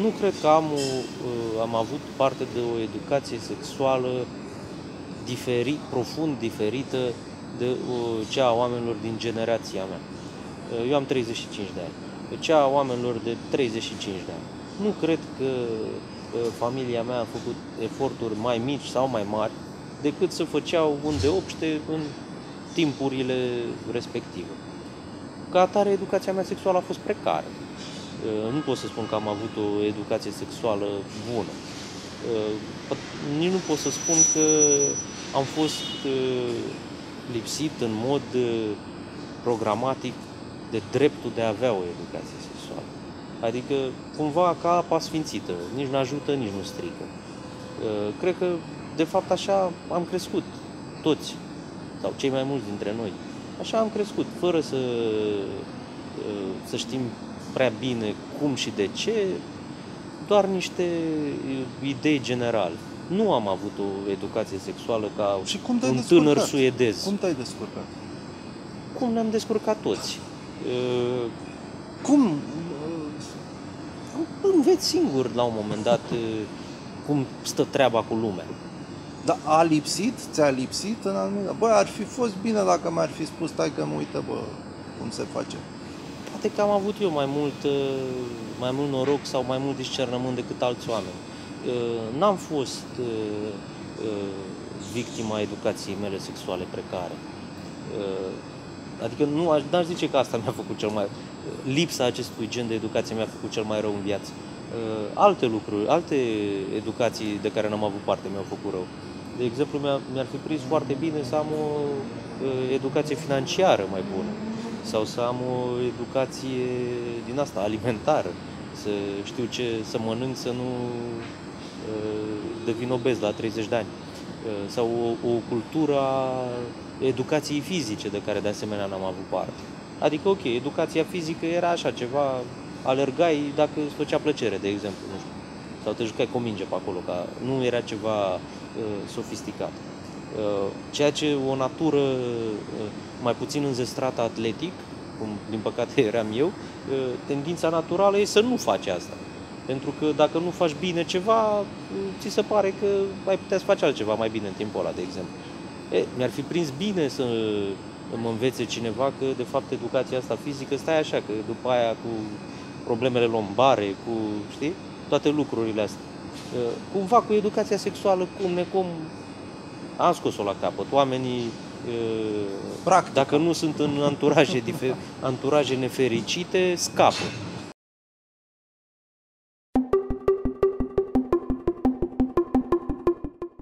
nu cred că am, o, am avut parte de o educație sexuală diferit, profund diferită de cea a oamenilor din generația mea. Eu am 35 de ani. Cea a oamenilor de 35 de ani. Nu cred că familia mea a făcut eforturi mai mici sau mai mari decât să făceau un de obște în timpurile respective. Ca atare, educația mea sexuală a fost precară. Nu pot să spun că am avut o educație sexuală bună. Nici nu pot să spun că am fost lipsit în mod programatic de dreptul de a avea o educație sexuală. Adică, cumva, ca apa sfințită, nici nu ajută, nici nu strică. Cred că, de fapt, așa am crescut, toți, sau cei mai mulți dintre noi. Așa am crescut, fără să, să știm prea bine cum și de ce, doar niște idei generale. Nu am avut o educație sexuală ca și cum un descurcat? tânăr suedez. Cum te-ai descurcat? Cum ne-am descurcat toți. Cum? Înveți singur la un moment dat cum stă treaba cu lumea. Dar a lipsit? Ți-a lipsit în anumite... Bă, ar fi fost bine dacă mi-ar fi spus, stai că mă uită, bă, cum se face. Poate că am avut eu mai mult, mai mult noroc sau mai mult discernământ decât alți oameni. N-am fost victima educației mele sexuale precare. Adică nu aș, n-aș zice că asta mi-a făcut cel mai... Lipsa acestui gen de educație mi-a făcut cel mai rău în viață. Alte lucruri, alte educații de care n-am avut parte mi-au făcut rău. De exemplu, mi-ar mi fi prins foarte bine să am o educație financiară mai bună sau să am o educație din asta, alimentară, să știu ce să mănânc, să nu devin obez la 30 de ani sau o, o cultură a educației fizice de care de asemenea n-am avut parte. Adică, ok, educația fizică era așa ceva, alergai dacă îți făcea plăcere, de exemplu, nu știu, sau te jucai cu o minge pe acolo, ca nu era ceva uh, sofisticat. Uh, ceea ce o natură uh, mai puțin înzestrată atletic, cum din păcate eram eu, uh, tendința naturală e să nu faci asta. Pentru că dacă nu faci bine ceva, ți se pare că ai putea să faci altceva mai bine în timpul ăla, de exemplu. E, mi-ar fi prins bine să mă învețe cineva că, de fapt, educația asta fizică stai așa, că după aia cu problemele lombare, cu, știi, toate lucrurile astea. Cumva cu educația sexuală, cum ne cum am scos-o la capăt. Oamenii, Practic. dacă nu sunt în anturaje, anturaje nefericite, scapă